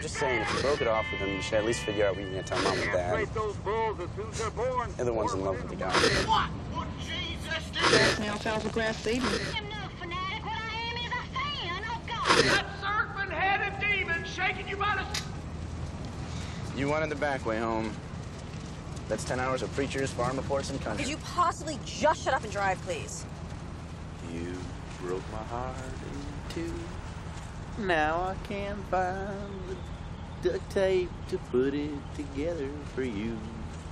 Just saying, if you broke it off with him, you should at least figure out what you're gonna tell mom and dad. Those bulls as soon they're born. They're the ones in love with the guy. What? Would Jesus do? That's an alfalfa grass baby. I'm no fanatic. What I am is a fan. Oh, God. That serpent-headed demon shaking you by the... You wanted the back way home. That's 10 hours of preachers, farm reports, and country. Could you possibly just shut up and drive, please? You broke my heart in two. Now I can't find the duct tape to put it together for you.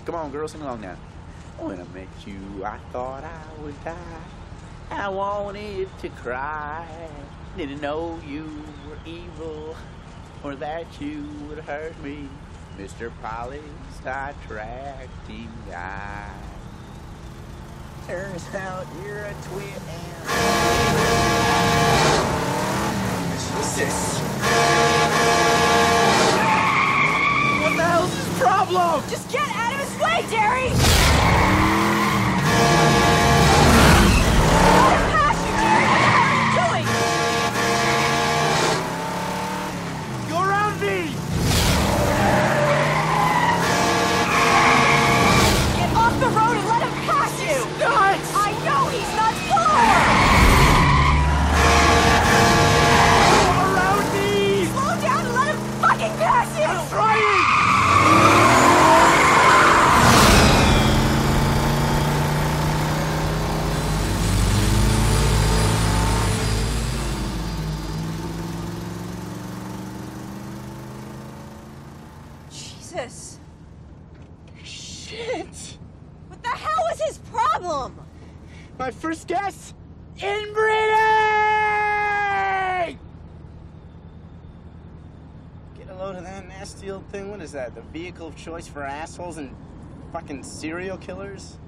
Come on, girl, sing along now. When I met you, I thought I would die. I wanted to cry. Didn't know you were evil or that you would hurt me. Mr. Polystyracting guy. Turns out you're a twit and Jesus! What the hell's his problem? Just get out of his way, Darry! Jesus. Shit! What the hell was his problem? My first guess? Inbreeding! Get a load of that nasty old thing. What is that? The vehicle of choice for assholes and fucking serial killers?